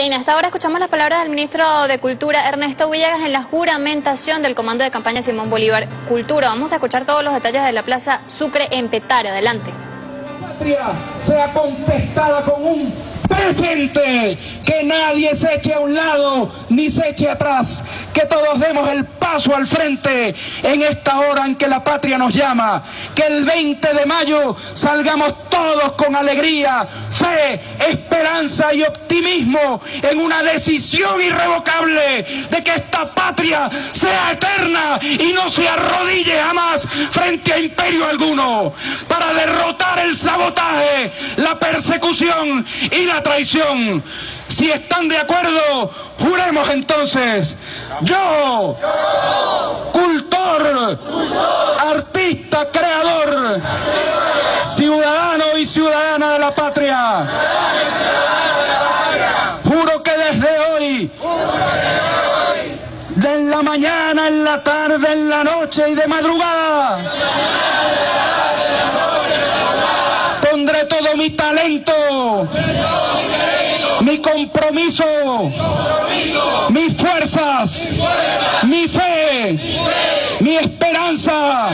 Bien, hasta ahora escuchamos las palabras del ministro de Cultura, Ernesto Villegas, en la juramentación del Comando de Campaña Simón Bolívar Cultura. Vamos a escuchar todos los detalles de la Plaza Sucre en Petare. Adelante. La patria sea contestada con un presente, que nadie se eche a un lado ni se eche atrás, que todos demos el paso al frente en esta hora en que la patria nos llama, que el 20 de mayo salgamos todos con alegría, esperanza y optimismo en una decisión irrevocable de que esta patria sea eterna y no se arrodille jamás frente a imperio alguno, para derrotar el sabotaje, la persecución y la traición. Si están de acuerdo, juremos entonces. Yo, cultor, artista, creador, ciudadano y ciudadana de la patria, juro que desde hoy, de en la mañana, en la tarde, en la noche y de madrugada, pondré todo mi talento mi compromiso, mis fuerzas, mi fe, mi esperanza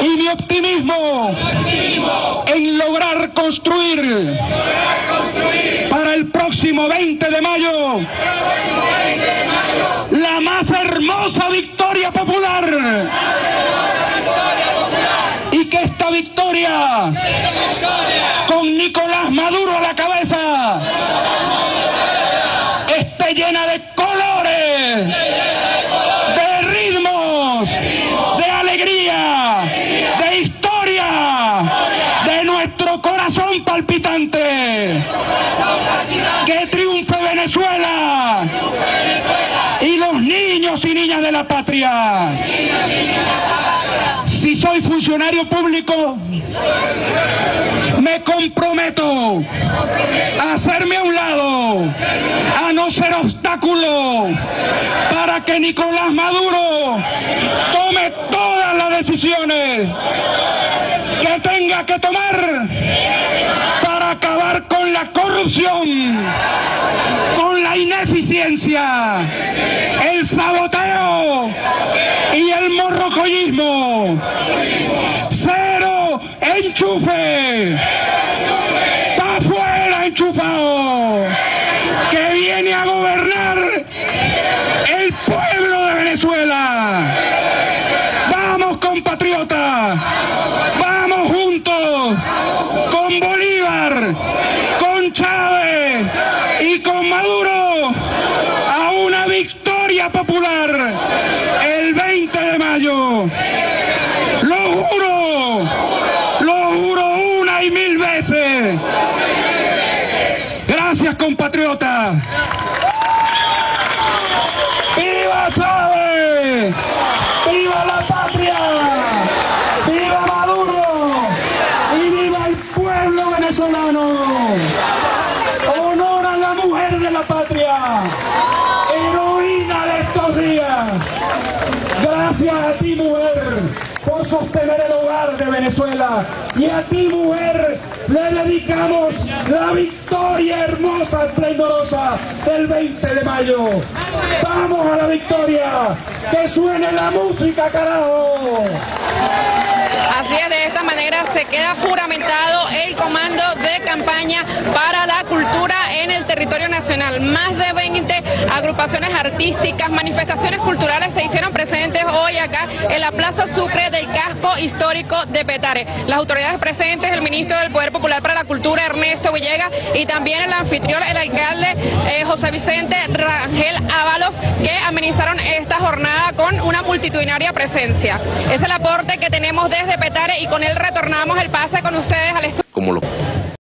y mi optimismo en lograr construir para el próximo 20 de mayo la más hermosa victoria popular. Y que esta con Nicolás Maduro a la cabeza, esté llena de colores, de ritmos, de alegría, de historia, de nuestro corazón palpitante. Que triunfe Venezuela y los niños y niñas de la patria. Si soy funcionario público, me comprometo a hacerme a un lado, a no ser obstáculo para que Nicolás Maduro tome todas las decisiones que tenga que tomar para acabar con la corrupción, el saboteo y el morrocoyismo. Cero enchufe. Está afuera enchufado. Que viene a gobernar el pueblo de Venezuela. Vamos compatriotas. Vamos juntos con Bolívar, con Chávez y con Maduro popular el 20 de mayo. Lo juro, lo juro una y mil veces. Gracias compatriotas. ¡Viva Chávez! ¡Viva la patria! ¡Viva Maduro! ¡Y viva el pueblo venezolano! ¡Honor a la mujer de la patria! ¡Heroína de estos días! Gracias a ti, mujer, por sostener el hogar de Venezuela. Y a ti, mujer, le dedicamos la victoria hermosa, esplendorosa del 20 de mayo. ¡Vamos a la victoria! ¡Que suene la música, carajo! Así es, de esta manera se queda juramentado el comando de campaña para la cultura en el territorio nacional. Más de 20 agrupaciones artísticas, manifestaciones culturales se hicieron presentes hoy acá en la Plaza Sucre del casco histórico de Petare. Las autoridades presentes, el ministro del Poder Popular para la Cultura, Ernesto Villegas, y también el anfitrión, el alcalde eh, José Vicente Rangel Ábalos, que amenizaron esta jornada con una multitudinaria presencia. Es el aporte que tenemos desde Y con él retornamos el pase con ustedes al estudio.